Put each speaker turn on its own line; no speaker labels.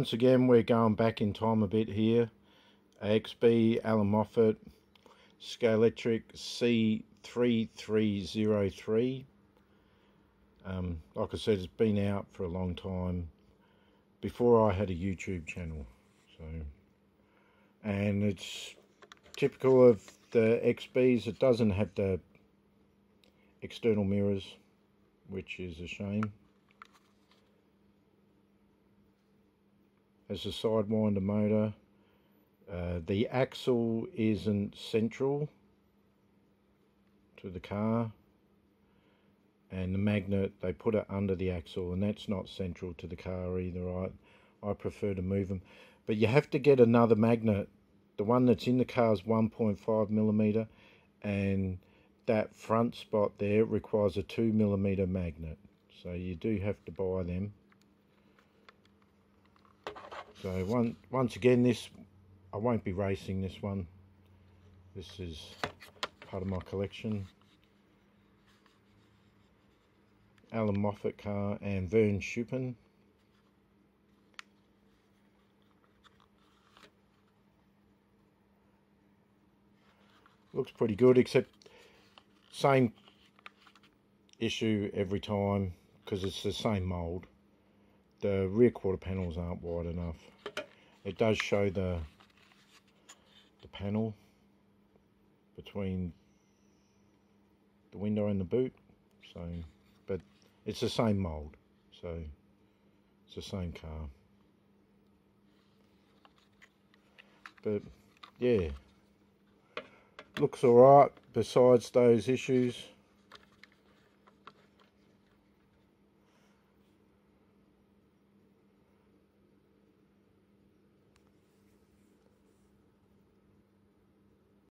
Once again, we're going back in time a bit here. AXB Allan Moffat Scalextric C3303. Um, like I said, it's been out for a long time before I had a YouTube channel. So, and it's typical of the XBs. It doesn't have the external mirrors, which is a shame. As a sidewinder motor. Uh, the axle isn't central to the car and the magnet they put it under the axle and that's not central to the car either. I, I prefer to move them but you have to get another magnet. The one that's in the car is 1.5 millimeter and that front spot there requires a 2 millimeter magnet. So you do have to buy them so one, once again, this I won't be racing this one. This is part of my collection. Allan Moffat car and Vern Schuppan. Looks pretty good, except same issue every time because it's the same mould the rear quarter panels aren't wide enough. It does show the the panel between the window and the boot. So, but it's the same mold. So, it's the same car. But yeah, looks alright besides those issues.